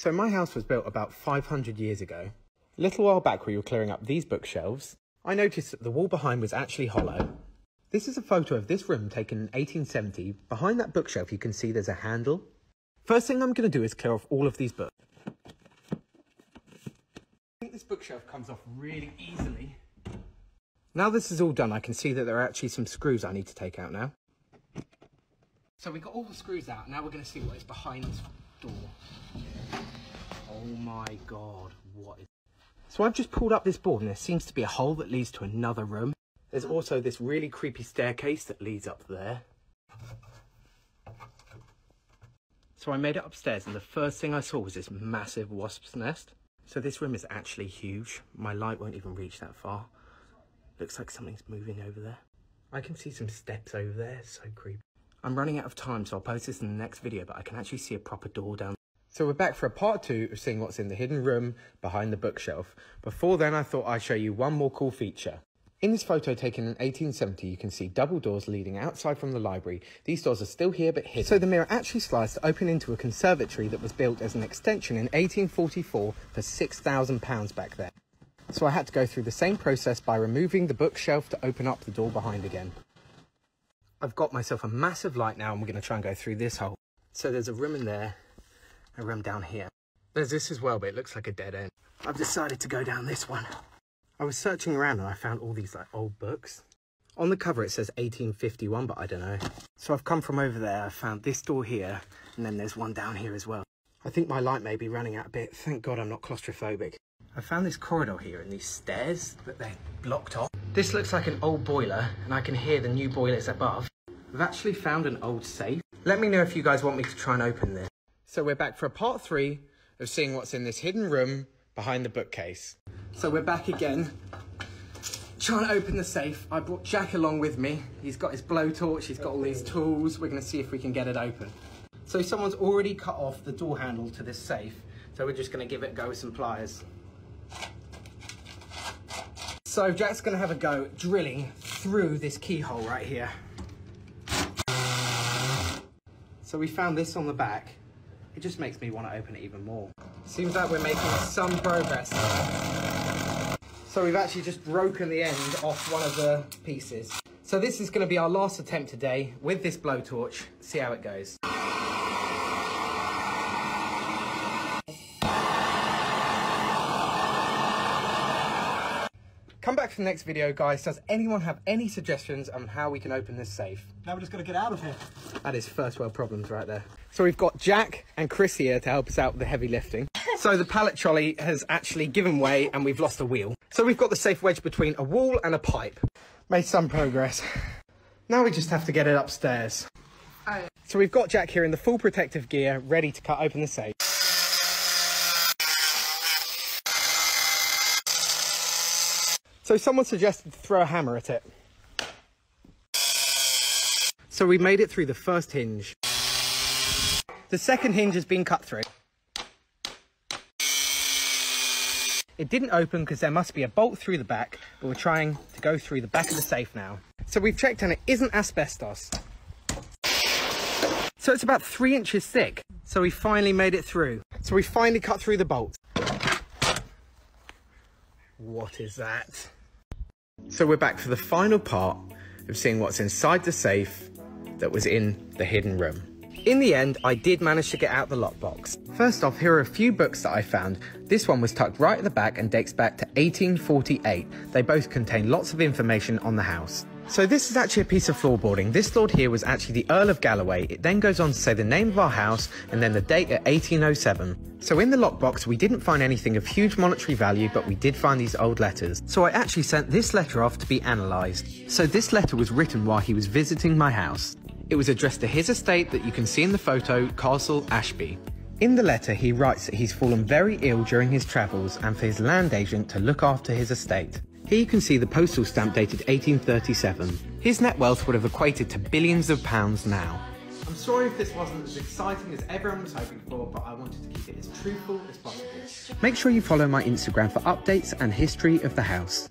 So my house was built about 500 years ago. A little while back we were clearing up these bookshelves. I noticed that the wall behind was actually hollow. This is a photo of this room taken in 1870. Behind that bookshelf you can see there's a handle. First thing I'm going to do is clear off all of these books. I think this bookshelf comes off really easily. Now this is all done, I can see that there are actually some screws I need to take out now. So we got all the screws out, now we're going to see what is behind this door. Oh my god, what is... So I've just pulled up this board and there seems to be a hole that leads to another room. There's also this really creepy staircase that leads up there. So I made it upstairs and the first thing I saw was this massive wasp's nest. So this room is actually huge. My light won't even reach that far. Looks like something's moving over there. I can see some steps over there, so creepy. I'm running out of time, so I'll post this in the next video, but I can actually see a proper door down so we're back for a part two of seeing what's in the hidden room behind the bookshelf. Before then, I thought I'd show you one more cool feature. In this photo taken in 1870, you can see double doors leading outside from the library. These doors are still here but hidden. So the mirror actually slides to open into a conservatory that was built as an extension in 1844 for £6,000 back then. So I had to go through the same process by removing the bookshelf to open up the door behind again. I've got myself a massive light now and we're going to try and go through this hole. So there's a room in there a room down here. There's this as well, but it looks like a dead end. I've decided to go down this one. I was searching around and I found all these like old books. On the cover it says 1851, but I don't know. So I've come from over there, I found this door here, and then there's one down here as well. I think my light may be running out a bit. Thank God I'm not claustrophobic. I found this corridor here and these stairs, but they're blocked off. This looks like an old boiler, and I can hear the new boilers above. I've actually found an old safe. Let me know if you guys want me to try and open this. So we're back for a part three of seeing what's in this hidden room behind the bookcase. So we're back again, trying to open the safe. I brought Jack along with me. He's got his blowtorch, he's got all these tools. We're gonna see if we can get it open. So someone's already cut off the door handle to this safe. So we're just gonna give it a go with some pliers. So Jack's gonna have a go drilling through this keyhole right here. So we found this on the back it just makes me want to open it even more. Seems like we're making some progress. So we've actually just broken the end off one of the pieces. So this is going to be our last attempt today with this blowtorch. See how it goes. Come back for the next video, guys. Does anyone have any suggestions on how we can open this safe? Now we're just going to get out of here. That is first world problems right there. So we've got Jack and Chris here to help us out with the heavy lifting. so the pallet trolley has actually given way and we've lost a wheel. So we've got the safe wedge between a wall and a pipe. Made some progress. Now we just have to get it upstairs. So we've got Jack here in the full protective gear, ready to cut open the safe. So someone suggested to throw a hammer at it. So we made it through the first hinge. The second hinge has been cut through. It didn't open because there must be a bolt through the back, but we're trying to go through the back of the safe now. So we've checked and it isn't asbestos. So it's about three inches thick. So we finally made it through. So we finally cut through the bolt. What is that? So we're back for the final part of seeing what's inside the safe that was in the hidden room. In the end, I did manage to get out the lockbox. First off, here are a few books that I found. This one was tucked right at the back and dates back to 1848. They both contain lots of information on the house. So this is actually a piece of floorboarding. This lord here was actually the Earl of Galloway. It then goes on to say the name of our house and then the date at 1807. So in the lockbox, we didn't find anything of huge monetary value, but we did find these old letters. So I actually sent this letter off to be analysed. So this letter was written while he was visiting my house. It was addressed to his estate that you can see in the photo, Castle Ashby. In the letter, he writes that he's fallen very ill during his travels and for his land agent to look after his estate. Here you can see the postal stamp dated 1837. His net wealth would have equated to billions of pounds now. I'm sorry if this wasn't as exciting as everyone was hoping for, but I wanted to keep it as truthful as possible. Make sure you follow my Instagram for updates and history of the house.